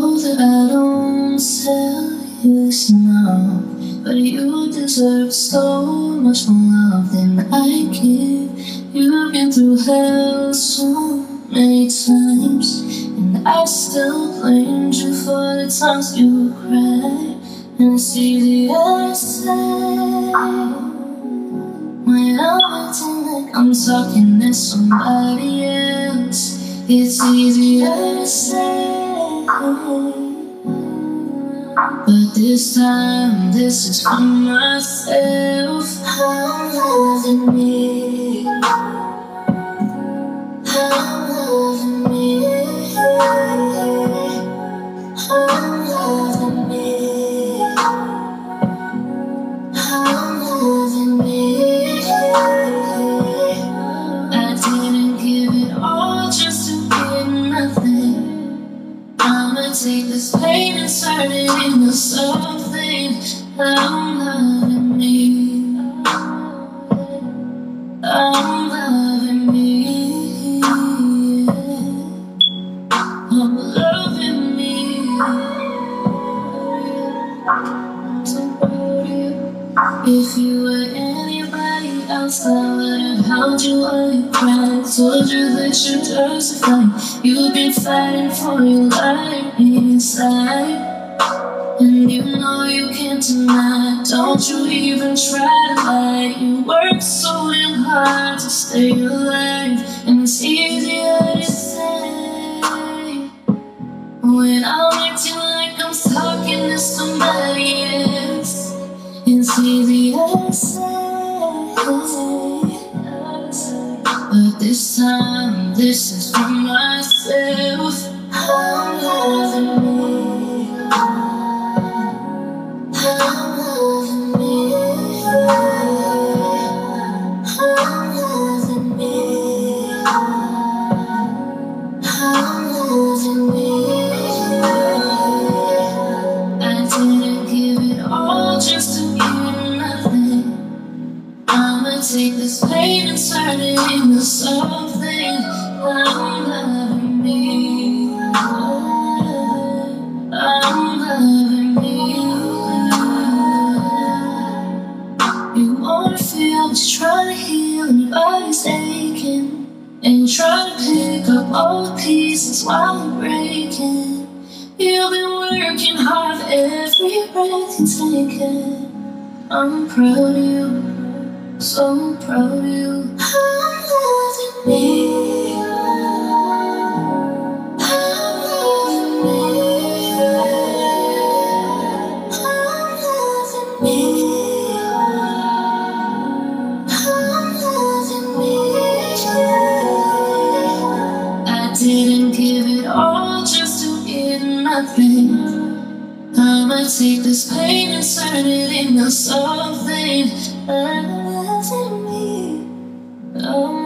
that I don't tell you now, but you deserve so much more love than I give. You've been through hell so many times, and I still blamed you for the times you cry. And it's easier to say when I'm acting like I'm talking to somebody else. It's easier to say. But this time, this is for myself. I'm loving me. I'm loving me. Take this pain and turn it into something. I'm loving me. I'm loving me. I'm loving me. If you were else, I would have held you while you cried. Told you that you deserve to fight. You've been fighting for your life inside. And you know you can't deny. Don't you even try to lie. You work so damn hard to stay alive. And it's easier to say. When I'm acting like I'm talking to somebody else. It's easier to say. But this time, this is for myself. And your body's aching. And you're trying to pick up all the pieces while you're breaking. You've been working hard every breath you're taking. I'm proud of you, so proud of you. I'm loving me. Didn't give it all just to get nothing. I'ma take this pain and turn it into something. I'm loving me. I'm